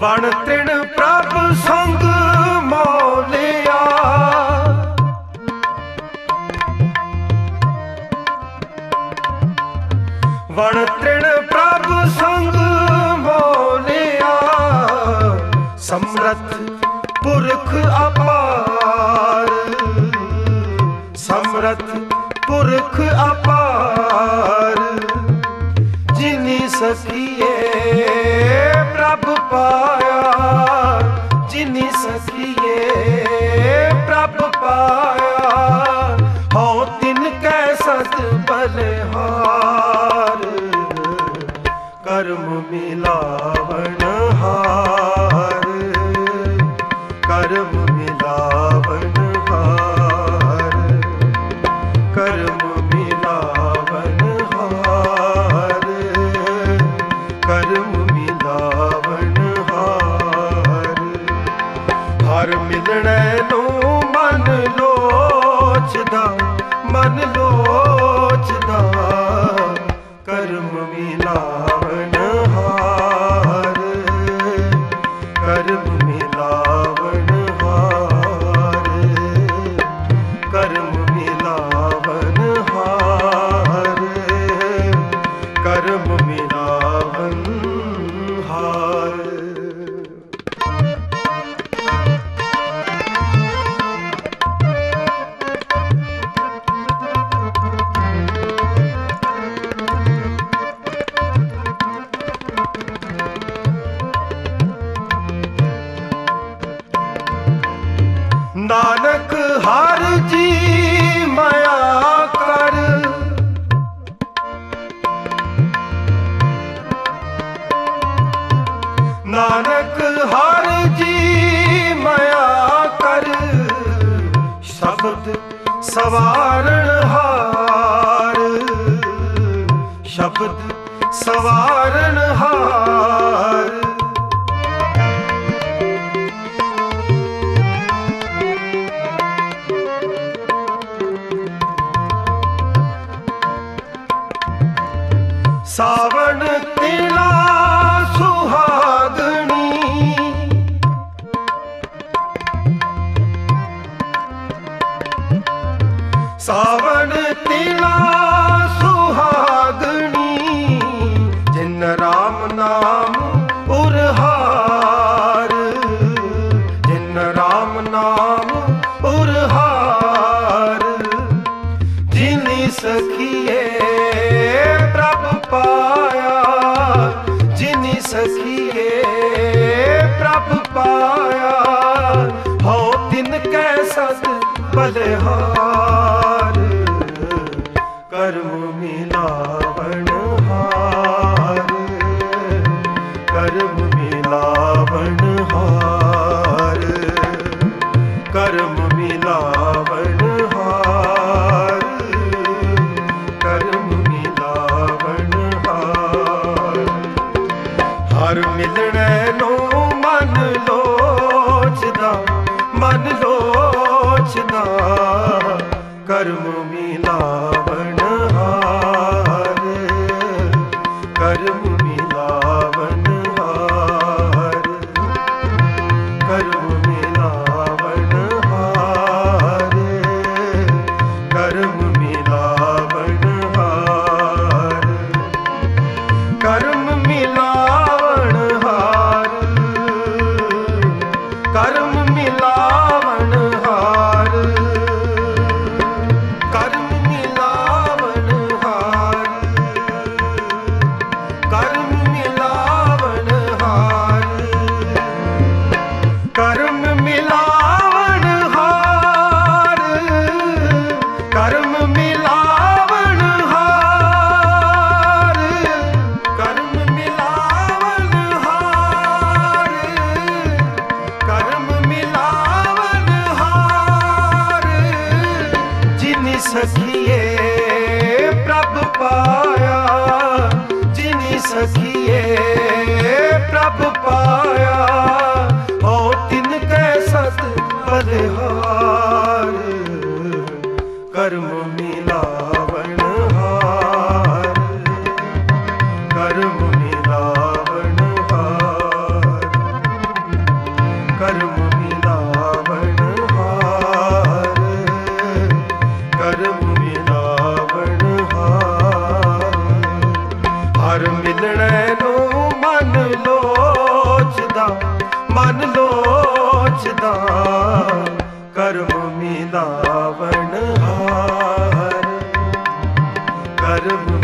ਵਣ ਤ੍ਰਿਣ ਪ੍ਰਭ ਸੰਗ ਮੋਲਿਆ। ਵਣ ਤ੍ਰਿਣ ਪ੍ਰਭ ਸੰਗ ਮੋਲਿਆ। ਸਮਰਥ ਪੁਰਖ ਅਪਾਰ। ਸਮਰਥ ਪੁਰਖ ਅਪਾਰ। ਜਿਨੀ ਸਖੀਏ ਕਰਮ ਮਿਲਾਵਣ। ਮੇਲਾ ਸਵਾਰਣ ਹਾਰ। ਸ਼ਬਦ ਸਵਾਰਣ ਹਾਰ। ਸਾਵਣ ਸਾਵਣ ਸੁਹਾਗਣੀ, ਜਿਨ ਰਾਮ ਨਾਮ ਉਰਹਾਰ, ਜਿਨ ਰਾਮ ਨਾਮ ਉਰਹਾਰ। ਜਿਨੀ ਸਖੀਏ ਪ੍ਰਭ ਪਾਇਆ, ਜਿਨੀ ਸਖੀਏ ਪ੍ਰਭ ਪਾਇਆ ਹੋ ਤਿਨ ਕੈ ਸਤ ਬਲਿਹਾਰ। ਕਰਮ ਮਿਲਾਵਣ। ਕਰਮ ਮਿਲਾਵਣ ਹਾਰ ਕਰਮ ਮਿਲਾਵਣ ਹਾਰ ਕਰਮ ਮਿਲਾਵਣ ਹਾਰ ਜਿਨ ਸਖੀ ਵਣ ਹਾਰ ਕਰਮ